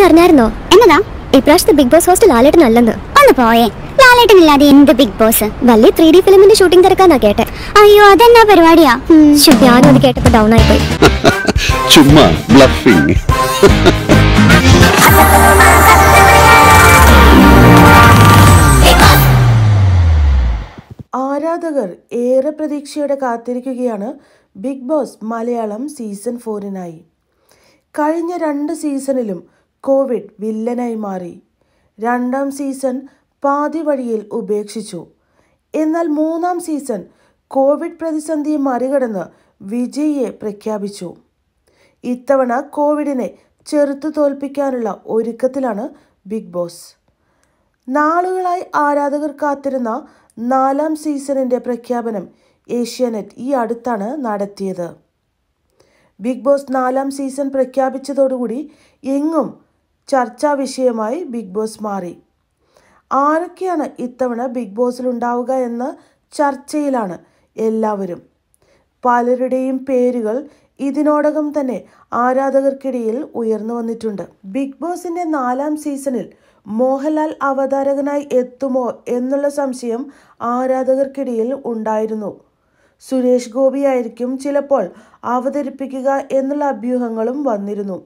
മോൻ അറിഞ്ഞായിരുന്നോ എന്നതാ? ഇപ്രാവശ്യത്തെ ബിഗ് ബോസ് ഹോസ്റ്റ് ലാലേട്ടൻ അല്ലെന്ന്. ഒന്ന് പോയേ. ലാലേട്ടനില്ലാതെ എന്ത് ബിഗ് ബോസ്? വലിയ ത്രീ ഡി ഫിലിമിന്റെ ഷൂട്ടിംഗ് തിരക്കാന്നാ കേട്ടെ. അയ്യോ അതെന്നാ പരിപാടിയാ? ഞാനും അത് കേട്ടപ്പോ ഡൗൺ ആയി പോയി. ചുമ്മാ ബ്ലഫിങ് ആരാധകർ ഏറെ പ്രതീക്ഷയോടെ കാത്തിരിക്കുകയാണ് ബിഗ് ബോസ് മലയാളം സീസൺ ഫോറിനായി. കഴിഞ്ഞ രണ്ട് സീസണിലും കോവിഡ് വില്ലനായി മാറി. രണ്ടാം സീസൺ പാതി വഴിയിൽ ഉപേക്ഷിച്ചു. എന്നാൽ മൂന്നാം സീസൺ കോവിഡ് പ്രതിസന്ധിയെ മറികടന്ന് വിജയിയെ പ്രഖ്യാപിച്ചു. ഇത്തവണ കോവിഡിനെ ചെറുത്തു തോൽപ്പിക്കാനുള്ള ഒരുക്കത്തിലാണ് ബിഗ് ബോസ്. നാളുകളായി ആരാധകർ കാത്തിരുന്ന നാലാം സീസണിന്റെ പ്രഖ്യാപനം ഏഷ്യാനെറ്റ് ഈ അടുത്താണ് നടത്തിയത്. ബിഗ് ബോസ് നാലാം സീസൺ പ്രഖ്യാപിച്ചതോടുകൂടി എങ്ങും ചർച്ചാ വിഷയമായി ബിഗ് ബോസ് മാറി. ആരൊക്കെയാണ് ഇത്തവണ ബിഗ് ബോസിൽ ഉണ്ടാവുക എന്ന ചർച്ചയിലാണ് എല്ലാവരും. പലരുടെയും പേരുകൾ ഇതിനോടകം തന്നെ ആരാധകർക്കിടയിൽ ഉയർന്നു വന്നിട്ടുണ്ട്. ബിഗ് ബോസിന്റെ നാലാം സീസണിൽ മോഹൻലാൽ അവതാരകനായി എത്തുമോ എന്നുള്ള സംശയം ആരാധകർക്കിടയിൽ ഉണ്ടായിരുന്നു. സുരേഷ് ഗോപിയായിരിക്കും ചിലപ്പോൾ അവതരിപ്പിക്കുക എന്നുള്ള അഭ്യൂഹങ്ങളും വന്നിരുന്നു.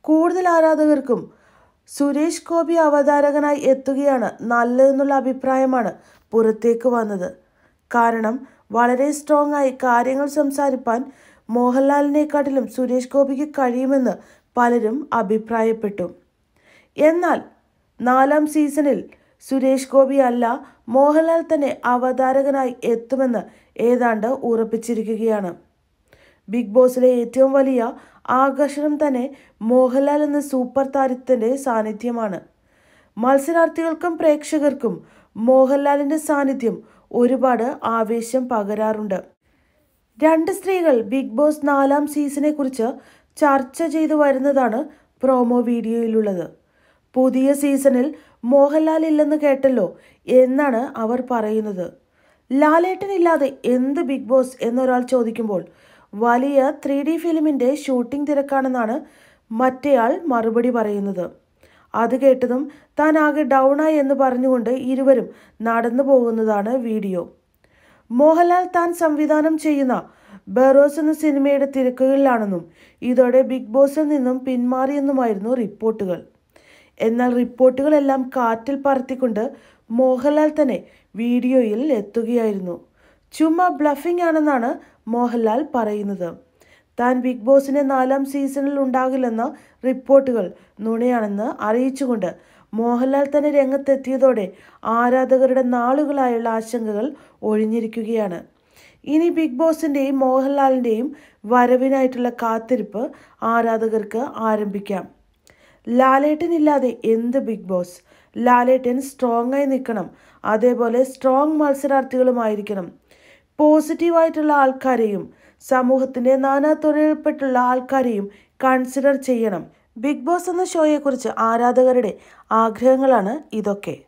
കൂടുതൽ ആരാധകർക്കും സുരേഷ് ഗോപി അവതാരകനായി എത്തുകയാണ് നല്ലതെന്നുള്ള അഭിപ്രായമാണ് പുറത്തേക്ക് വന്നത്. കാരണം വളരെ സ്ട്രോങ് ആയി കാര്യങ്ങൾ സംസാരിപ്പാൻ മോഹൻലാലിനെക്കാട്ടിലും സുരേഷ് ഗോപിക്ക് കഴിയുമെന്ന് പലരും അഭിപ്രായപ്പെട്ടു. എന്നാൽ നാലാം സീസണിൽ സുരേഷ് ഗോപി അല്ല മോഹൻലാൽ തന്നെ അവതാരകനായി എത്തുമെന്ന് ഏതാണ്ട് ഉറപ്പിച്ചിരിക്കുകയാണ്. ബിഗ് ബോസിലെ ഏറ്റവും വലിയ ആകർഷണം തന്നെ മോഹൻലാൽ എന്ന സൂപ്പർ താരത്തിന്റെ സാന്നിധ്യമാണ്. മത്സരാർത്ഥികൾക്കും പ്രേക്ഷകർക്കും മോഹൻലാലിന്റെ സാന്നിധ്യം ഒരുപാട് ആവേശം പകരാറുണ്ട്. രണ്ട് സ്ത്രീകൾ ബിഗ് ബോസ് നാലാം സീസണെ കുറിച്ച് ചർച്ച ചെയ്തു വരുന്നതാണ് പ്രോമോ വീഡിയോയിലുള്ളത്. പുതിയ സീസണിൽ മോഹൻലാൽ ഇല്ലെന്ന് കേട്ടല്ലോ എന്നാണ് അവർ പറയുന്നത്. ലാലേട്ടനില്ലാതെ എന്ത് ബിഗ് ബോസ് എന്നൊരാൾ ചോദിക്കുമ്പോൾ വലിയ ത്രീ ഡി ഫിലിമിന്റെ ഷൂട്ടിംഗ് തിരക്കാണെന്നാണ് മറ്റേയാൾ മറുപടി പറയുന്നത്. അത് കേട്ടതും താൻ ആകെ ഡൗണായി എന്ന് പറഞ്ഞുകൊണ്ട് ഇരുവരും നടന്നു പോകുന്നതാണ് വീഡിയോ. മോഹൻലാൽ താൻ സംവിധാനം ചെയ്യുന്ന ബറോസ് എന്ന സിനിമയുടെ തിരക്കുകളിലാണെന്നും ഇതോടെ ബിഗ് ബോസിൽ നിന്നും പിന്മാറിയെന്നുമായിരുന്നു റിപ്പോർട്ടുകൾ. എന്നാൽ റിപ്പോർട്ടുകളെല്ലാം കാറ്റിൽ പറത്തിക്കൊണ്ട് മോഹൻലാൽ തന്നെ വീഡിയോയിൽ എത്തുകയായിരുന്നു. ചുമ്മാ ബ്ലഫിംഗ് ആണെന്നാണ് മോഹൻലാൽ പറയുന്നത്. താൻ ബിഗ് ബോസിനെ നാലാം സീസണിൽ ഉണ്ടാകില്ലെന്ന റിപ്പോർട്ടുകൾ നുണയാണെന്ന് അറിയിച്ചുകൊണ്ട് മോഹൻലാൽ തന്നെ രംഗത്തെത്തിയതോടെ ആരാധകരുടെ നാളുകളായുള്ള ആശങ്കകൾ ഒഴിഞ്ഞിരിക്കുകയാണ്. ഇനി ബിഗ് ബോസിന്റെയും മോഹൻലാലിന്റെയും വരവിനായിട്ടുള്ള കാത്തിരിപ്പ് ആരാധകർക്ക് ആരംഭിക്കാം. ലാലേട്ടനില്ലാതെ എന്ത് ബിഗ് ബോസ്? ലാലേട്ടൻ സ്ട്രോങ് ആയി നിൽക്കണം. അതേപോലെ സ്ട്രോങ് മത്സരാർത്ഥികളുമായിരിക്കണം. പോസിറ്റീവായിട്ടുള്ള ആൾക്കാരെയും സമൂഹത്തിന്റെ നാനാ തൊഴിൽപ്പെട്ടുള്ള ആൾക്കാരെയും കൺസിഡർ ചെയ്യണം. ബിഗ് ബോസ് എന്ന ഷോയെക്കുറിച്ച് ആരാധകരുടെ ആഗ്രഹങ്ങളാണ് ഇതൊക്കെ.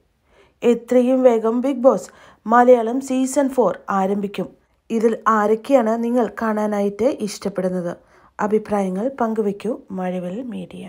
എത്രയും വേഗം big boss Malayalam season four ആരംഭിക്കും. ഇതിൽ ആരൊക്കെയാണ് നിങ്ങൾ കാണാനായിട്ട് ഇഷ്ടപ്പെടുന്നത്? അഭിപ്രായങ്ങൾ പങ്കുവയ്ക്കൂ മഴവിൽ മീഡിയ.